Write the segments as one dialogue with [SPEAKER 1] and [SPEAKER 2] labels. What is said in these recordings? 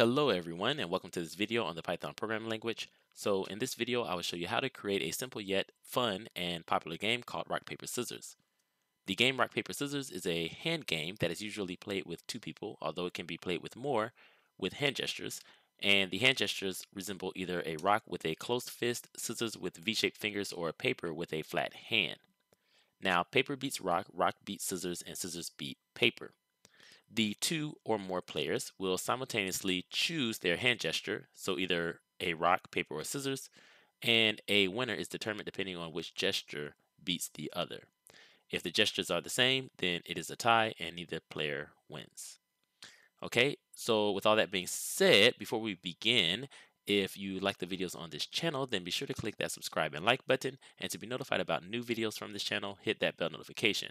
[SPEAKER 1] Hello everyone and welcome to this video on the Python programming language. So in this video I will show you how to create a simple yet fun and popular game called Rock Paper Scissors. The game Rock Paper Scissors is a hand game that is usually played with two people although it can be played with more with hand gestures and the hand gestures resemble either a rock with a closed fist, scissors with V-shaped fingers, or a paper with a flat hand. Now paper beats rock, rock beats scissors, and scissors beat paper. The two or more players will simultaneously choose their hand gesture, so either a rock, paper, or scissors, and a winner is determined depending on which gesture beats the other. If the gestures are the same, then it is a tie and neither player wins. Okay, so with all that being said, before we begin, if you like the videos on this channel, then be sure to click that subscribe and like button. And to be notified about new videos from this channel, hit that bell notification.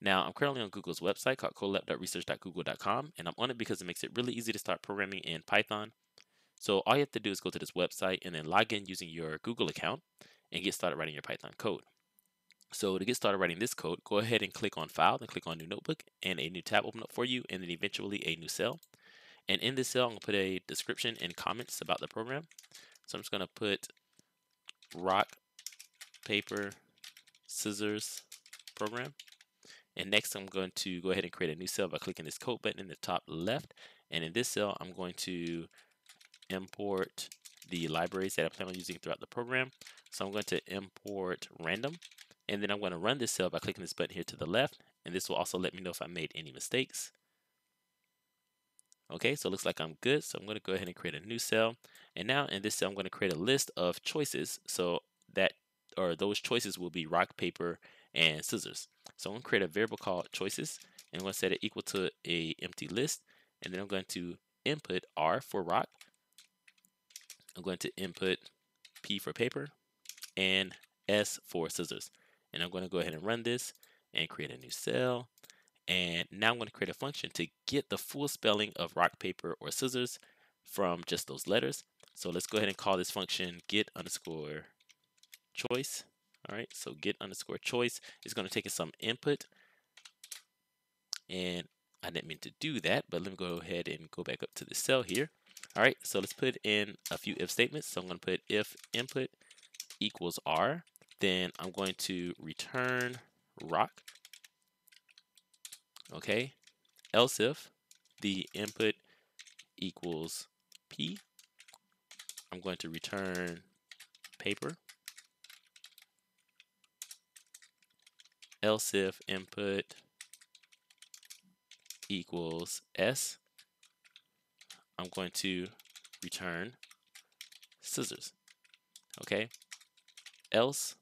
[SPEAKER 1] Now, I'm currently on Google's website called colab.research.google.com, and I'm on it because it makes it really easy to start programming in Python. So all you have to do is go to this website and then log in using your Google account and get started writing your Python code. So to get started writing this code, go ahead and click on File, then click on New Notebook, and a new tab open up for you, and then eventually a new cell. And in this cell, I'm going to put a description and comments about the program. So I'm just going to put rock, paper, scissors program. And next I'm going to go ahead and create a new cell by clicking this code button in the top left. And in this cell, I'm going to import the libraries that I plan on using throughout the program. So I'm going to import random. And then I'm going to run this cell by clicking this button here to the left. And this will also let me know if I made any mistakes. Okay, so it looks like I'm good. So I'm going to go ahead and create a new cell. And now in this cell, I'm going to create a list of choices. So that or those choices will be rock, paper, and scissors. So I'm going to create a variable called choices and I'm going to set it equal to a empty list and then I'm going to input R for rock. I'm going to input P for paper and S for scissors. And I'm going to go ahead and run this and create a new cell. And now I'm going to create a function to get the full spelling of rock, paper, or scissors from just those letters. So let's go ahead and call this function get underscore choice. All right, so get underscore choice is going to take in some input. And I didn't mean to do that, but let me go ahead and go back up to the cell here. All right, so let's put in a few if statements. So I'm going to put if input equals R, then I'm going to return rock. Okay, else if the input equals P, I'm going to return paper. Else if input equals s, I'm going to return scissors. Okay. Else,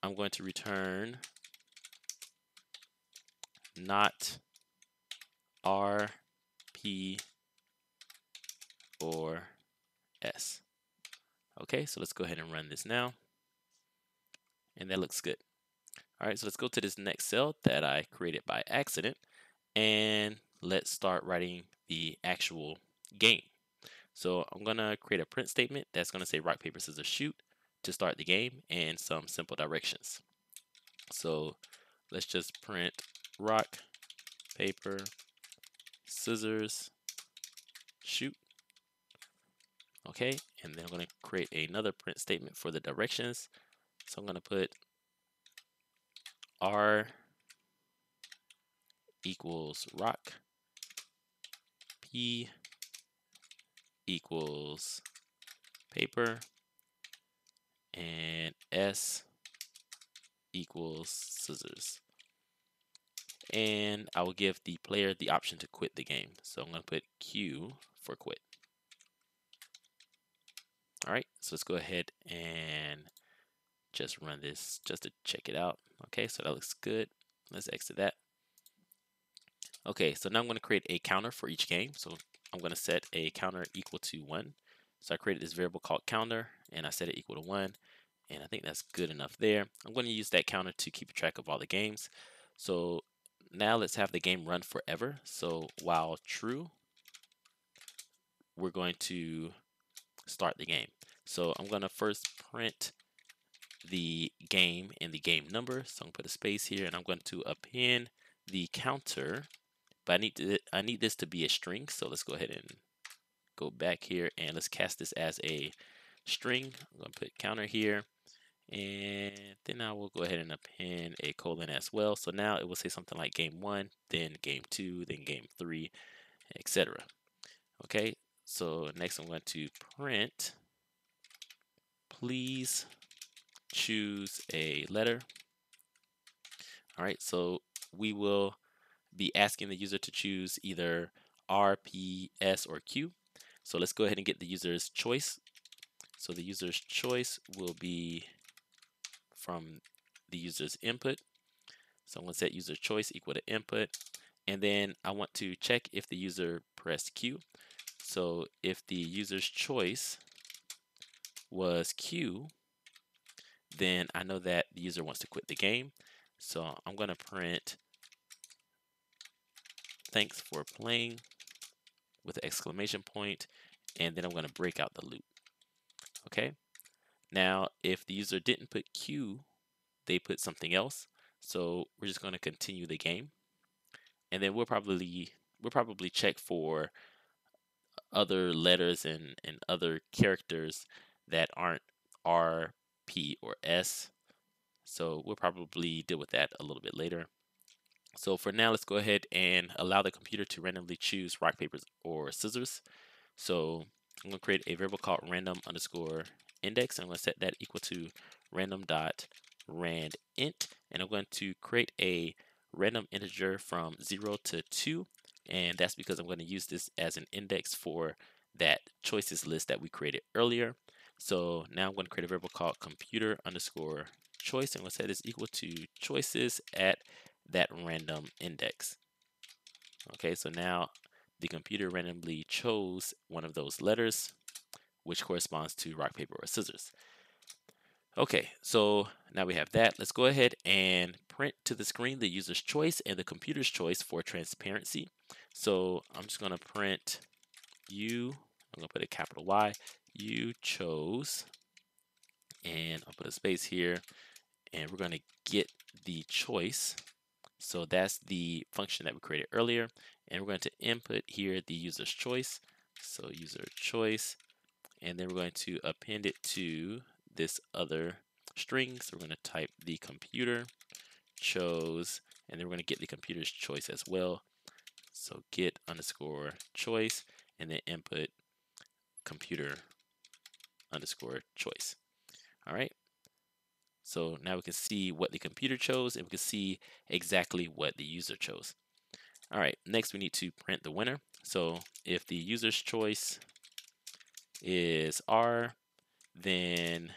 [SPEAKER 1] I'm going to return not R, P, or S. Okay, so let's go ahead and run this now. And that looks good. All right, so let's go to this next cell that I created by accident and let's start writing the actual game. So I'm gonna create a print statement that's gonna say rock, paper, scissors, shoot to start the game and some simple directions. So let's just print rock, paper, scissors, shoot. Okay, and then I'm gonna create another print statement for the directions. So I'm gonna put R equals rock, P equals paper, and S equals scissors. And I will give the player the option to quit the game. So I'm going to put Q for quit. All right, so let's go ahead and just run this just to check it out. Okay, so that looks good. Let's exit that. Okay, so now I'm going to create a counter for each game. So I'm going to set a counter equal to 1. So I created this variable called counter, and I set it equal to 1. And I think that's good enough there. I'm going to use that counter to keep track of all the games. So now let's have the game run forever. So while true, we're going to start the game. So I'm going to first print the game and the game number. So I'm going to put a space here and I'm going to append the counter but I need to, I need this to be a string. So let's go ahead and go back here and let's cast this as a string. I'm going to put counter here. And then I will go ahead and append a colon as well. So now it will say something like game one, then game two, then game three, etc. Okay, so next I'm going to print, please choose a letter. All right, so we will be asking the user to choose either R, P, S, or Q. So let's go ahead and get the user's choice. So the user's choice will be from the user's input. So I'm going to set user choice equal to input. And then I want to check if the user pressed Q. So if the user's choice was Q, then I know that the user wants to quit the game. So I'm going to print thanks for playing with an exclamation point, and then I'm going to break out the loop. Okay. Now, if the user didn't put Q, they put something else. So we're just going to continue the game, and then we'll probably we'll probably check for other letters and and other characters that aren't R, P, or S. So we'll probably deal with that a little bit later. So for now, let's go ahead and allow the computer to randomly choose rock, paper, or scissors. So I'm going to create a variable called random underscore index. I'm going to set that equal to random dot rand int. And I'm going to create a random integer from 0 to 2. And that's because I'm going to use this as an index for that choices list that we created earlier. So now I'm going to create a variable called computer underscore choice. And we'll set this equal to choices at that random index. Okay, so now the computer randomly chose one of those letters, which corresponds to rock, paper, or scissors. Okay, so now we have that. Let's go ahead and print to the screen the user's choice and the computer's choice for transparency. So I'm just going to print you, I'm going to put a capital Y, you chose, and I'll put a space here, and we're going to get the choice so that's the function that we created earlier. And we're going to input here the user's choice. So user choice. And then we're going to append it to this other string. So we're going to type the computer chose. And then we're going to get the computer's choice as well. So get underscore choice. And then input computer underscore choice. All right. So now we can see what the computer chose and we can see exactly what the user chose. All right, next we need to print the winner. So if the user's choice is R, then,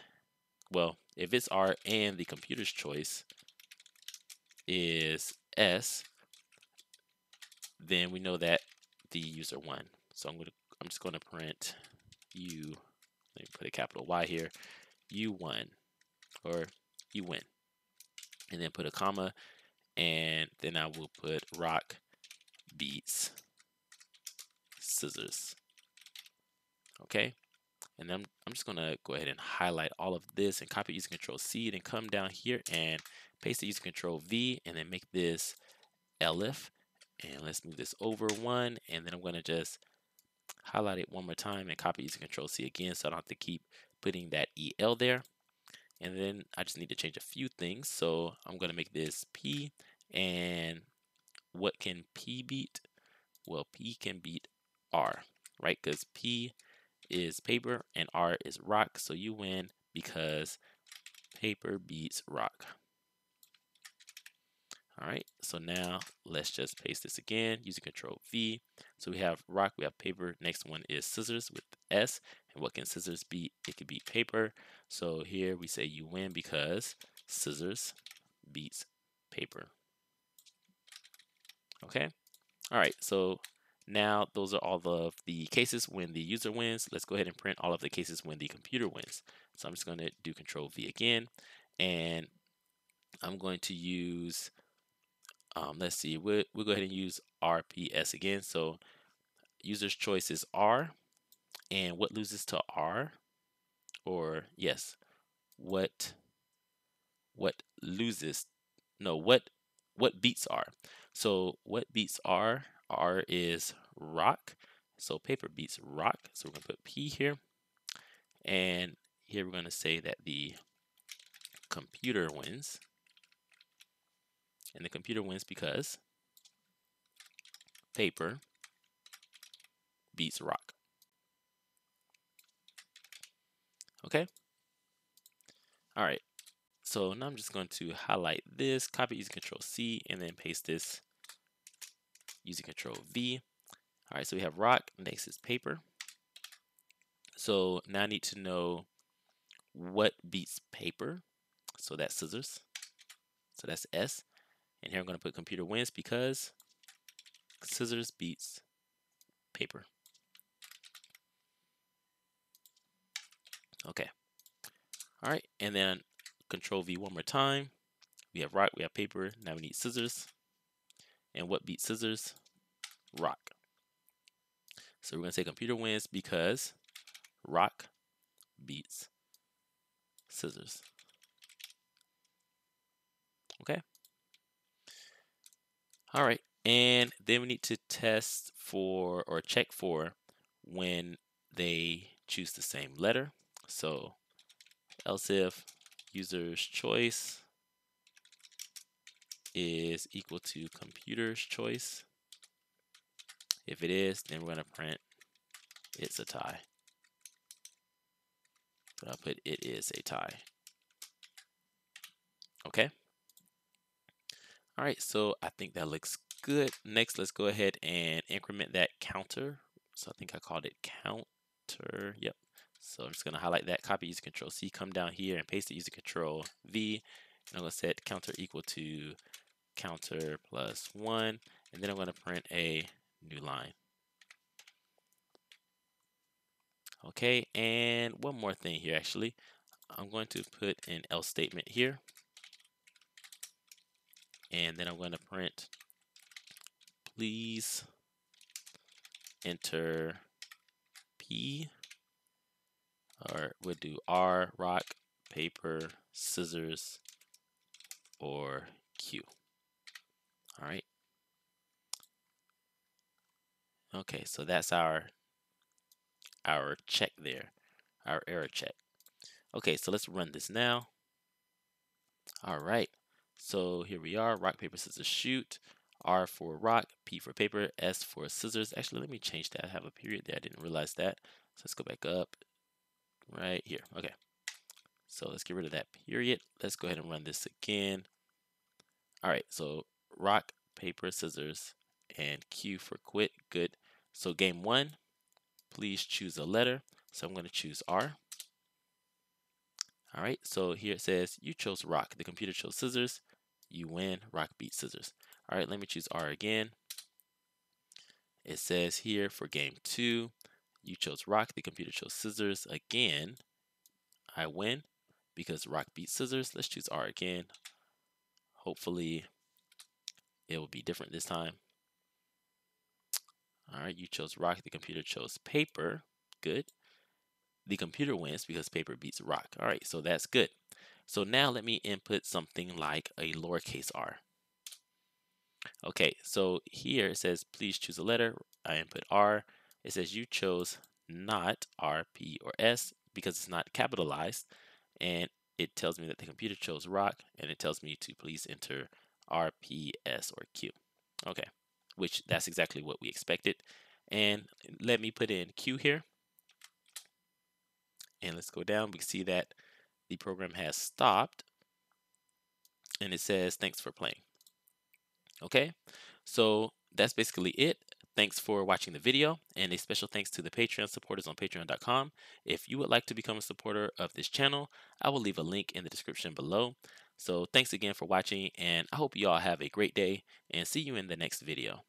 [SPEAKER 1] well, if it's R and the computer's choice is S, then we know that the user won. So I'm gonna I'm just gonna print U, let me put a capital Y here, U won or you win. And then put a comma, and then I will put rock beats scissors. Okay, and I'm, I'm just gonna go ahead and highlight all of this and copy using control C and come down here and paste it using control V and then make this elif and let's move this over one and then I'm gonna just highlight it one more time and copy using control C again so I don't have to keep putting that EL there and then I just need to change a few things. So I'm going to make this P. And what can P beat? Well, P can beat R, right? Because P is paper and R is rock. So you win because paper beats rock. All right, so now let's just paste this again using control V. So we have rock, we have paper. Next one is scissors with S. And what can scissors beat? It can beat paper. So here we say you win because scissors beats paper. Okay, all right, so now those are all of the cases when the user wins. Let's go ahead and print all of the cases when the computer wins. So I'm just going to do control V again. And I'm going to use um, let's see, we'll, we'll go ahead and use RPS again. So user's choice is R. And what loses to R? Or yes, what what loses no what what beats R. So what beats R R is rock. So paper beats rock. So we're to put P here. And here we're going to say that the computer wins. And the computer wins because paper beats rock. Okay? All right. So now I'm just going to highlight this, copy using Control C, and then paste this using Control V. All right, so we have rock, next is paper. So now I need to know what beats paper. So that's scissors. So that's S. And here I'm going to put computer wins because scissors beats paper. Okay. All right, and then Control V one more time. We have rock, we have paper. Now we need scissors. And what beats scissors? Rock. So we're going to say computer wins because rock beats scissors. Okay. All right. And then we need to test for or check for when they choose the same letter. So else if user's choice is equal to computer's choice. If it is, then we're going to print it's a tie. I'll put it is a tie. Okay. All right, so I think that looks good. Next, let's go ahead and increment that counter. So I think I called it counter. Yep. So I'm just going to highlight that, copy using Control C, come down here and paste it using Control V. And I'm going to set counter equal to counter plus 1. And then I'm going to print a new line. Okay, and one more thing here actually. I'm going to put an else statement here. And then I'm going to print please enter P or we'll do R, rock, paper, scissors, or Q. All right. Okay, so that's our our check there, our error check. Okay, so let's run this now. All right, so here we are, rock, paper, scissors, shoot. R for rock, P for paper, S for scissors. Actually, let me change that. I have a period there. I didn't realize that. So let's go back up right here. Okay. So let's get rid of that period. Let's go ahead and run this again. All right. So rock, paper, scissors, and Q for quit. Good. So game one, please choose a letter. So I'm going to choose R. All right. So here it says you chose rock. The computer chose scissors. You win. Rock beats scissors. All right. Let me choose R again. It says here for game two, you chose rock. The computer chose scissors. Again, I win because rock beats scissors. Let's choose R again. Hopefully, it will be different this time. All right, you chose rock. The computer chose paper. Good. The computer wins because paper beats rock. All right, so that's good. So now let me input something like a lowercase r. Okay, so here it says please choose a letter. I input R it says you chose not R, P, or S because it's not capitalized. And it tells me that the computer chose rock and it tells me to please enter R, P, S, or Q. Okay, which that's exactly what we expected. And let me put in Q here. And let's go down. We see that the program has stopped. And it says, thanks for playing. Okay, so that's basically it. Thanks for watching the video, and a special thanks to the Patreon supporters on patreon.com. If you would like to become a supporter of this channel, I will leave a link in the description below. So thanks again for watching, and I hope you all have a great day, and see you in the next video.